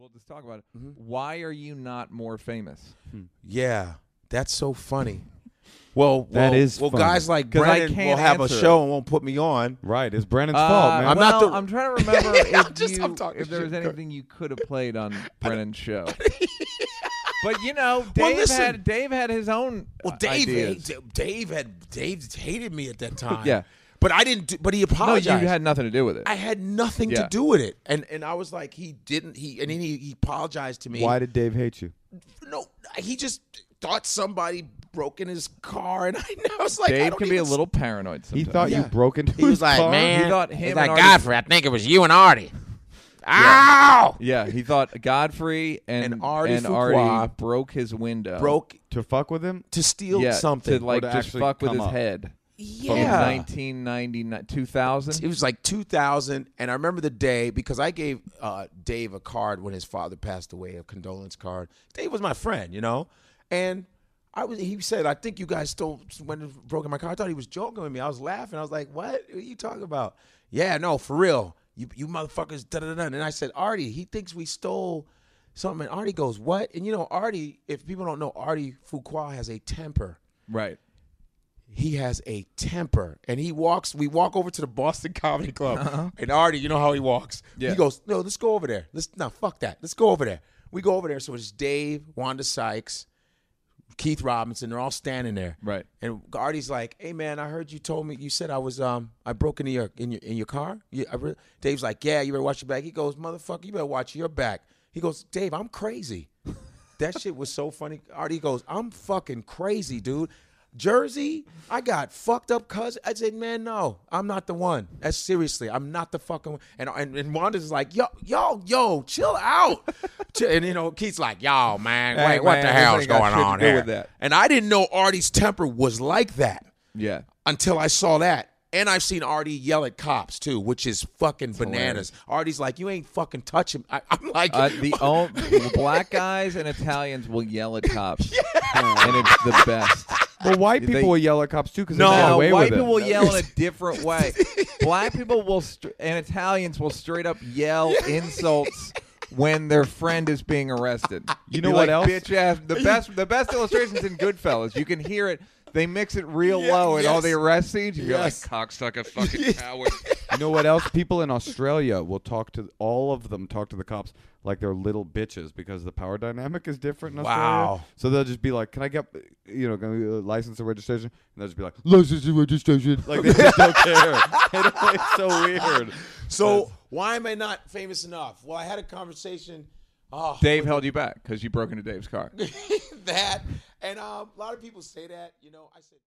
We'll just talk about it. Mm-hmm. Why are you not more famous? Yeah, that's so funny. Well, That well, is well. funny. Guys like I Brennan will can't have a answer show and won't put me on. Right, it's Brennan's Uh, fault, man. I'm well, not the- I'm trying to remember I'm if, just- you, I'm if there was anything you could have played on Brennan's show. but you know, Dave Well, listen. had Dave had his own. Well, Dave, ideas. hated- Dave had Dave hated me at that time. Yeah. But I didn't. Do, but he apologized. no, apologized. you had nothing to do with it. I had nothing Yeah. to do with it, and and I was like, he didn't. He and then he, he apologized to me. Why did Dave hate you? No, he just thought somebody broke in his car, and I, I was like, I Dave don't can be a little paranoid. He Sometimes. thought you broke into He was his like, car? man, He thought him he's and like Ardie- Godfrey. I think it was you and Ardie. Ow! Yeah, he thought Godfrey and And Ardie and Ardie broke his window. Broke to fuck with him. to steal yeah, something. to like to just fuck with his up. head. Yeah. In 1999, 2000. It was like 2000, and I remember the day because I gave uh, Dave a card when his father passed away, a condolence card. Dave was my friend, you know, and I was. He said, "I think you guys stole when it broke in my car." I thought he was joking with me. I was laughing. I was like, "What? What are you talking about?" Yeah, no, for real. You you motherfuckers. Da da da. And I said, "Ardie, he thinks we stole." Something and Ardie goes, What? And you know, Ardie, if people don't know, Ardie Fuqua has a temper Right. He has a temper and he walks we walk over to the boston comedy club and ardie you know how he walks Yeah. he goes no let's go over there let's no fuck that let's go over there we go over there so it's dave wanda sykes keith robinson they're all standing there Right. and ardie's like hey man i heard you told me you said i was um i broke into your in your in your car you, I re-. dave's like yeah you better watch your back he goes motherfucker you better watch your back he goes dave i'm crazy that shit was so funny. Ardie goes, I'm fucking crazy, dude. Jersey, I got fucked up cousin. I said, man, no, I'm not the one. That's seriously, I'm not the fucking one. And and, and Wanda's like, yo, yo, yo, chill out. And you know, Keith's like, yo, man, Hey, wait, what man, the hell's going on here? with that. And I didn't know Ardie's temper was like that Yeah. until I saw that. And I've seen Artie yell at cops too, which is fucking bananas. Ardie's like, you ain't fucking touching." I, I'm like, Uh, the own, black guys and Italians will yell at cops, and it's the best. Well, white They- people will yell at cops too because No, they get away white with it. people will yell in a different way. Black people will str- and Italians will straight up yell insults when their friend is being arrested. You know what like, else? Bitch ass. The best. The best illustrations in Goodfellas. You can hear it. They mix it real Yeah, low in all the arrest scenes. You're Yes. like cocksucker, fucking coward. You know what else? People in Australia will talk to all of them talk to the cops like they're little bitches because the power dynamic is different in Australia. Wow. So they'll just be like, "Can I get you know can we, uh, license and registration?" And they'll just be like, "License and registration." Like they just don't care. It's so weird. So why am I not famous enough? Well, I had a conversation. Oh, Dave held you back because you broke into Dave's car. that, and um, a lot of people say that. You know, I said.